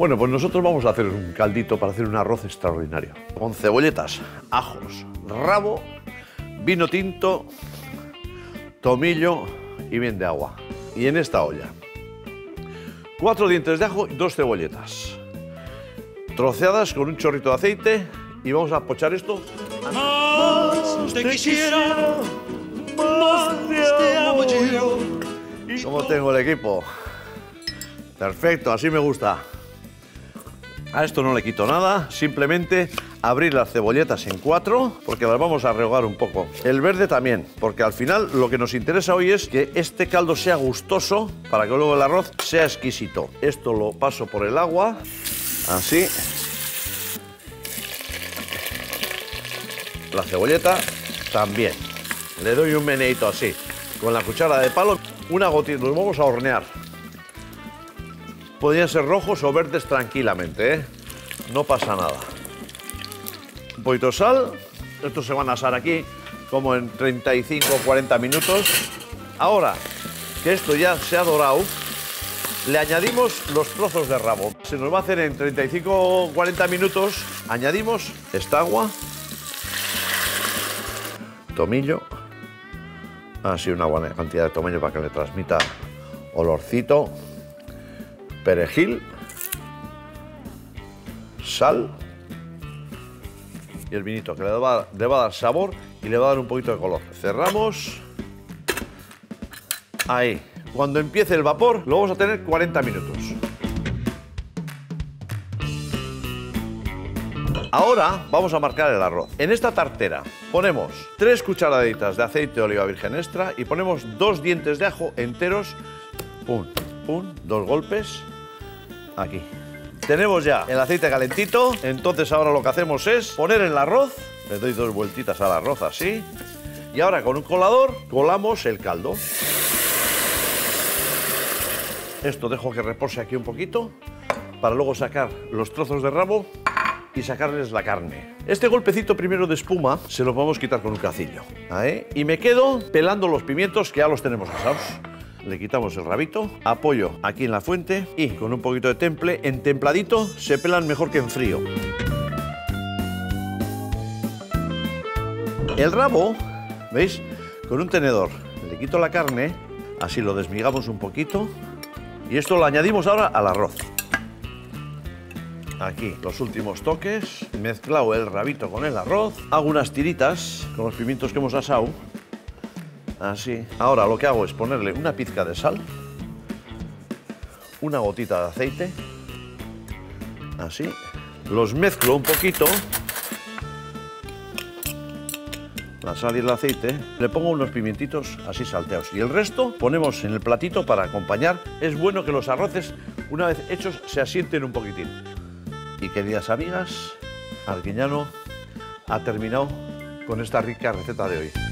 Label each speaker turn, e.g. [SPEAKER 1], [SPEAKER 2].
[SPEAKER 1] Bueno, pues nosotros vamos a hacer un caldito para hacer un arroz extraordinario. Con cebolletas, ajos, rabo, vino tinto, tomillo y bien de agua. Y en esta olla, cuatro dientes de ajo y dos cebolletas. Troceadas con un chorrito de aceite y vamos a pochar esto.
[SPEAKER 2] Más te quisiera, más te amo yo.
[SPEAKER 1] ¿Cómo tengo el equipo? Perfecto, así me gusta. A esto no le quito nada, simplemente abrir las cebolletas en cuatro, porque las vamos a rehogar un poco. El verde también, porque al final lo que nos interesa hoy es que este caldo sea gustoso para que luego el arroz sea exquisito. Esto lo paso por el agua, así. La cebolleta también. Le doy un meneito así, con la cuchara de palo, una gotita, los vamos a hornear. Podrían ser rojos o verdes tranquilamente, ¿eh? No pasa nada. Un poquito de sal. Estos se van a asar aquí como en 35 o 40 minutos. Ahora que esto ya se ha dorado, le añadimos los trozos de rabo. Se nos va a hacer en 35 o 40 minutos. Añadimos esta agua, tomillo, así una buena cantidad de tomillo para que le transmita olorcito perejil, sal y el vinito, que le va, a dar sabor y le va a dar un poquito de color. Cerramos. Ahí. Cuando empiece el vapor, lo vamos a tener 40 minutos. Ahora vamos a marcar el arroz. En esta tartera ponemos tres cucharaditas de aceite de oliva virgen extra y ponemos dos dientes de ajo enteros. Pum, pum, dos golpes. Aquí. Tenemos ya el aceite calentito, entonces ahora lo que hacemos es poner el arroz, le doy dos vueltitas al arroz así, y ahora con un colador colamos el caldo. Esto dejo que repose aquí un poquito para luego sacar los trozos de rabo y sacarles la carne. Este golpecito primero de espuma se lo podemos quitar con un cacillo. Ahí. Y me quedo pelando los pimientos que ya los tenemos asados. Le quitamos el rabito, apoyo aquí en la fuente y con un poquito de temple, en templadito se pelan mejor que en frío. El rabo, ¿veis? Con un tenedor le quito la carne, así lo desmigamos un poquito y esto lo añadimos ahora al arroz. Aquí los últimos toques, mezclado el rabito con el arroz, hago unas tiritas con los pimientos que hemos asado Así. Ahora lo que hago es ponerle una pizca de sal, una gotita de aceite, así. Los mezclo un poquito. La sal y el aceite. Le pongo unos pimientitos así salteados. Y el resto ponemos en el platito para acompañar. Es bueno que los arroces, una vez hechos, se asienten un poquitín. Y queridas amigas, Arguiñano ha terminado con esta rica receta de hoy.